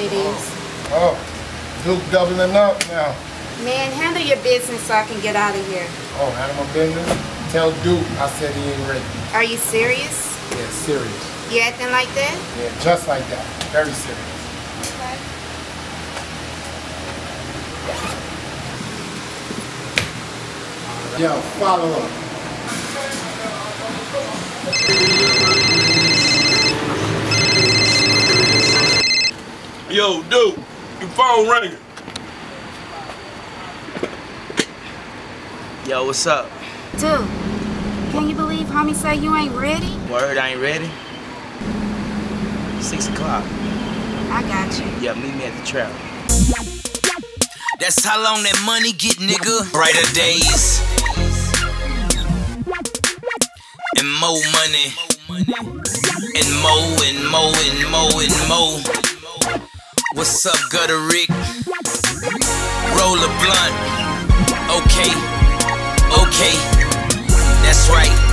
what it is. Oh, oh. Duke doubling up now. Man, handle your business so I can get out of here. Oh, animal business? Tell Duke I said he ain't ready. Are you serious? Yeah, serious. You acting like that? Yeah, just like that. Very serious. Yo, follow up. Yo, dude, your phone ringing. Yo, what's up? Dude, can you believe homie say you ain't ready? Word, I ain't ready. Six o'clock. I got you. Yeah, meet me at the trap. That's how long that money get, nigga. Brighter days. And more money. And more and more and more and more. What's up, Gutter Rick? Roll a blunt. Okay. Okay. That's right.